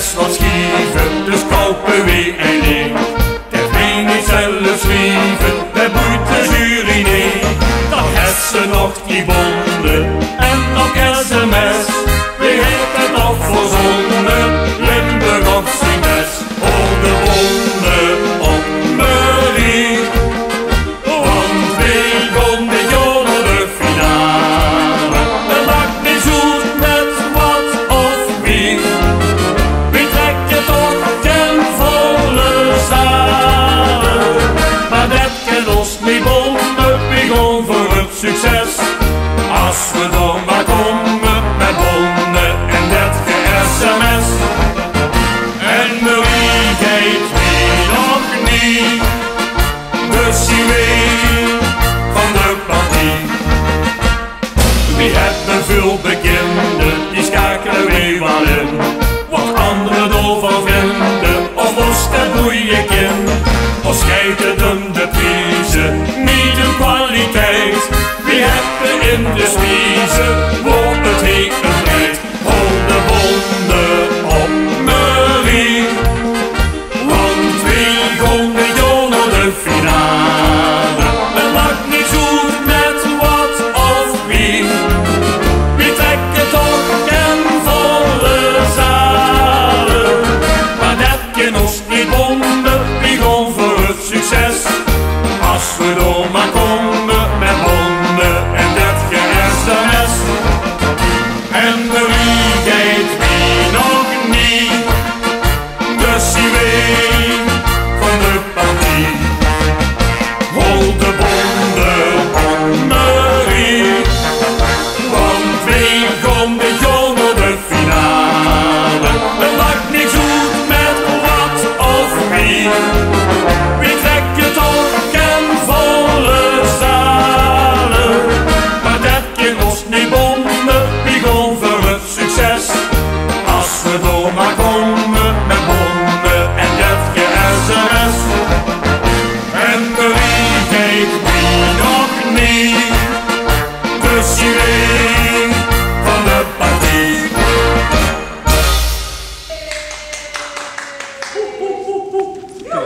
best wat schieven, dus kopen we en ding. Dat we niet zelf schieven, dat boeit de jury niet. Dan heeft ze nog die bol. Obregão remember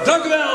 Dank u wel.